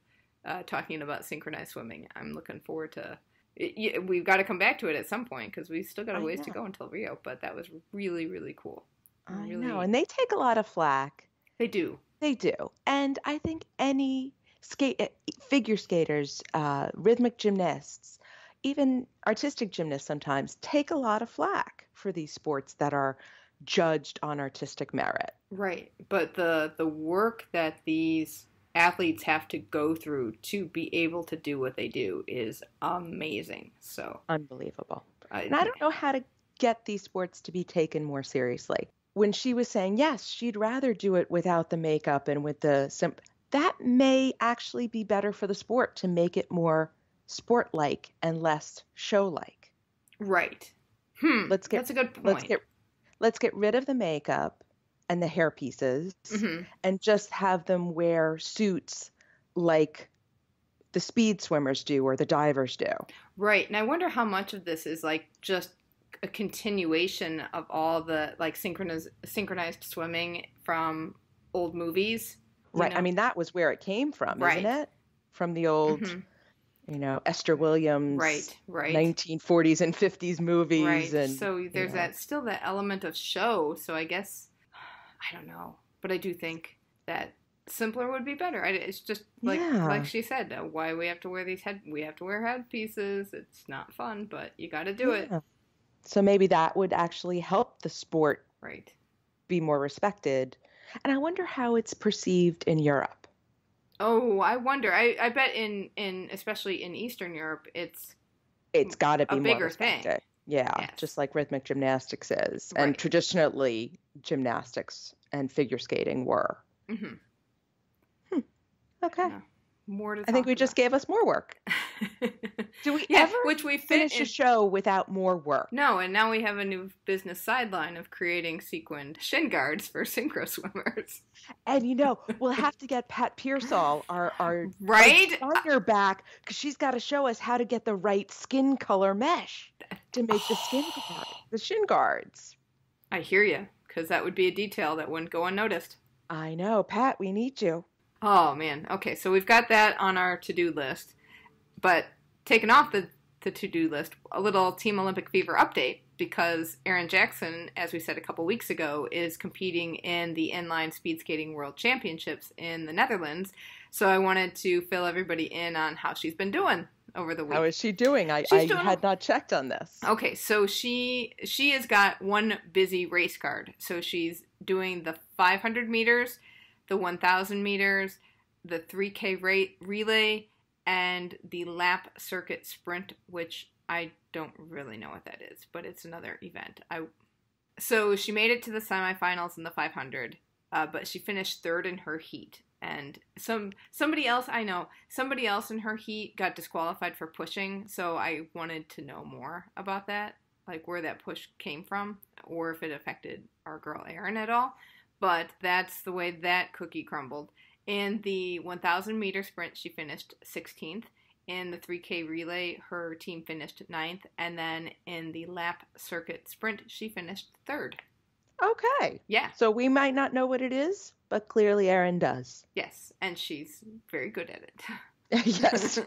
uh, talking about synchronized swimming. I'm looking forward to. It, we've got to come back to it at some point because we still got a ways to go until Rio. But that was really, really cool. I Really- know. And they take a lot of flack. They do. They do. And I think any skate uh, figure skaters, uh, rhythmic gymnasts, even artistic gymnasts sometimes take a lot of flack for these sports that are judged on artistic merit. Right, but the the work that these athletes have to go through to be able to do what they do is amazing. So, Unbelievable. I, And I don't know how to get these sports to be taken more seriously. When she was saying, yes, she'd rather do it without the makeup and with the sim- that may actually be better for the sport to make it more sport like and less show like. right. Hmm. Let's get- That's a good point. Let's get let's get rid of the makeup and the hair pieces Mhm. and just have them wear suits like the speed swimmers do or the divers do. Right. And I wonder how much of this is like just a continuation of all the like synchronized synchronized swimming from old movies. Right. know? I mean, that was where it came from, Right. isn't it? From the old, Mhm. you know, Esther Williams, Right, right. 1940s and 50s movies. right. And, so there's know, that still that element of show. So I guess I don't know, but I do think that simpler would be better. I, it's just like Yeah. like she said, uh, why we have to wear these head we have to wear headpieces. It's not fun, but you got to do it. So maybe that would actually help the sport Right. be more respected. And I wonder how it's perceived in Europe. Oh, I wonder. I, I bet in, in especially in Eastern Europe, it's It's got to A be more bigger thing. Yeah, Yes. just like rhythmic gymnastics is, and traditionally gymnastics and figure skating were. Mm-hmm. Okay, Yeah. More to. I think we just gave us more work. Do we yeah, ever which we finish in- a show without more work? No, and now we have a new business sideline of creating sequined shin guards for synchro swimmers. And you know, we'll have to get Pat Pearsall, our our Right? designer, back because she's got to show us how to get the right skin color mesh to make the skin guard, the shin guards. I hear you, because that would be a detail that wouldn't go unnoticed. I know, Pat. We need you. Oh man. Okay, so we've got that on our to-do list. But taken off the, the to-do list, a little Team Olympic Fever update because Erin Jackson, as we said a couple weeks ago, is competing in the inline speed skating world championships in the Netherlands. So I wanted to fill everybody in on how she's been doing over the week. How is she doing? I, I doing- had not checked on this. Okay, so she she has got one busy race card. So she's doing the 500 meters, the 1,000 meters, the 3K rate relay, and the lap circuit sprint, which I don't really know what that is, but it's another event. I so she made it to the semifinals in the 500, uh, but she finished third in her heat. And some somebody else I know, somebody else in her heat got disqualified for pushing. So I wanted to know more about that, like where that push came from, or if it affected our girl Erin at all. But that's the way that cookie crumbled. In the 1,000 meter sprint, she finished 16th. In the 3K relay, her team finished ninth, and then in the lap circuit sprint, she finished third. Okay. Yeah, So we might not know what it is, but clearly Erin does. yes, and she's very good at it. yes.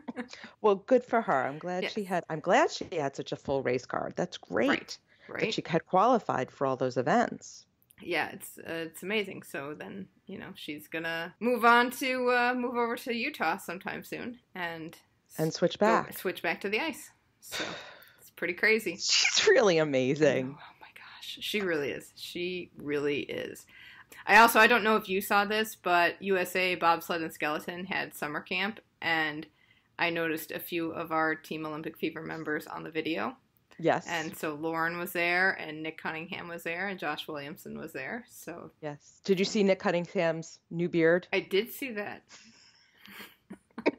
well, good for her. I'm glad she had. I'm glad she had such a full race card. That's great Right, Right. that right? she had qualified for all those events. Yeah, it's uh, it's amazing. So then you know she's gonna move on to uh, move over to Utah sometime soon and And switch go- back. switch back to the ice. So it's pretty crazy. She's really amazing. Oh my gosh, she really is. She really is. I also I don't know if you saw this, but USA bobsled and skeleton had summer camp, and I noticed a few of our Team Olympic Fever members on the video. Yes. And so Lauren was there, and Nick Cunningham was there, and Josh Williamson was there. So yes. Did you see Nick Cunningham's new beard? I did see that.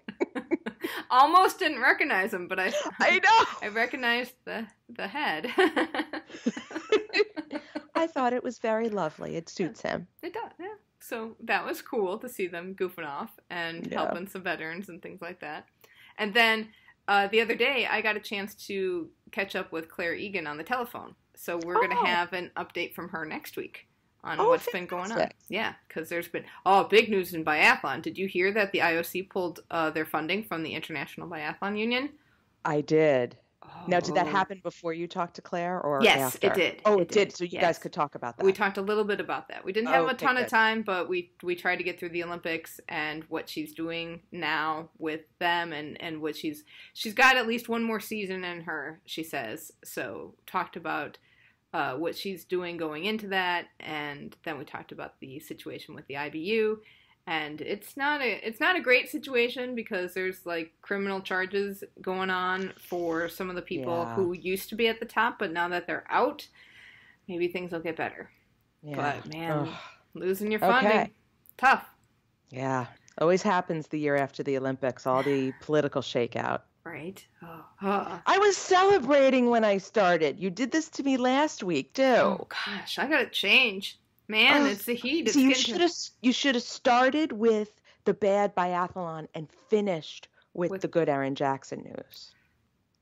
Almost didn't recognize him, but I I know. I recognized the the head. I thought it was very lovely. It suits him. It does, yeah. So that was cool to see them goofing off and Yeah. helping some veterans and things like that. And then uh, the other day, I got a chance to catch up with Clare Egan on the telephone. So we're going Oh. to have an update from her next week on Oh, what's been going on. Yeah, because there's been oh big news in biathlon. Did you hear that the IOC pulled uh, their funding from the International Biathlon Union? I did. Now, did that Oh. happen before you talked to Clare or Yes, it did. Oh, It it, did. did. So you Yes. guys could talk about that. We talked a little bit about that. We didn't have a Okay, ton of good. time, but we we tried to get through the Olympics and what she's doing now with them and and what she's she's got at least one more season in her, she says. So talked about uh, what she's doing going into that, and then we talked about the situation with the IBU. And it's not a it's not a great situation because there's like criminal charges going on for some of the people Yeah. who used to be at the top, but now that they're out, maybe things will get better. yeah. But man, Ugh. losing your funding, Okay. tough, Yeah. Always happens the year after the Olympics, all the political shakeout. right? Oh, oh. I was celebrating when I started. You did this to me last week, too. Oh, gosh, I gotta change, man. Oh, it's the heat. It's See, you should have you should have started with the bad biathlon and finished with, With- the good Erin Jackson news.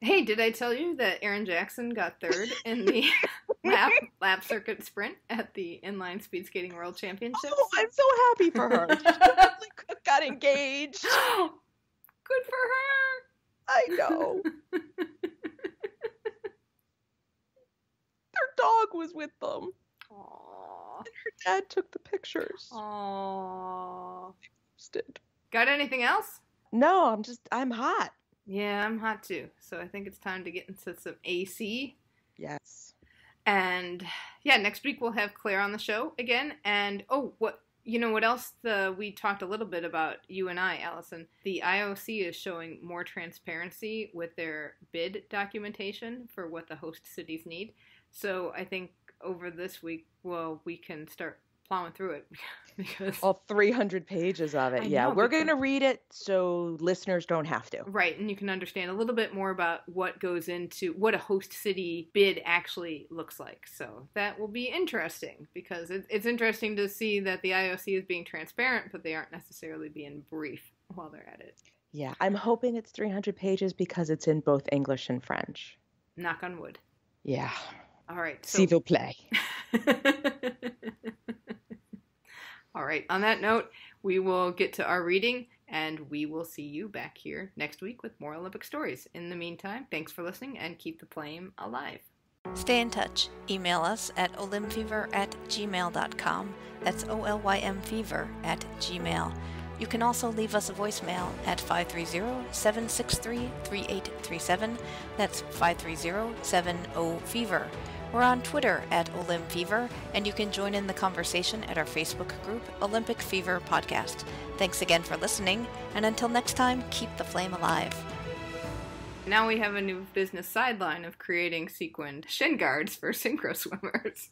Hey, did I tell you that Erin Jackson got third in the lap lap circuit sprint at the inline speed skating world championships? Oh, I'm so happy for her. Cook got engaged. Good for her. I know. Their dog was with them. Aww. Her dad took the pictures. Aww. Posted. Got anything else? No, I'm just I'm hot. Yeah, I'm hot too. So I think it's time to get into some AC. Yes. And yeah, next week we'll have Clare on the show again. And oh, what you know what else? The we talked a little bit about you and I, Alison. The IOC is showing more transparency with their bid documentation for what the host cities need. So I think over this week, well, we can start plowing through it because All 300 pages of it. I yeah, know, we're going to read it so listeners don't have to. Right, and you can understand a little bit more about what goes into what a host city bid actually looks like. So that will be interesting because it, it's interesting to see that the IOC is being transparent, but they aren't necessarily being brief while they're at it. Yeah, I'm hoping it's 300 pages because it's in both English and French. Knock on wood. Yeah. All right. So, S'il vous plaît. All right. On that note, we will get to our reading and we will see you back here next week with more Olympic stories. In the meantime, thanks for listening and keep the flame alive. Stay in touch. Email us at olymfever at gmail.com. That's O L Y M fever at gmail. You can also leave us a voicemail at 530 763 3837. That's 530 70 fever. We're on Twitter at olymfever, and you can join in the conversation at our Facebook group, Olympic Fever Podcast. Thanks again for listening, and until next time, keep the flame alive. Now we have a new business sideline of creating sequined shin guards for synchro swimmers.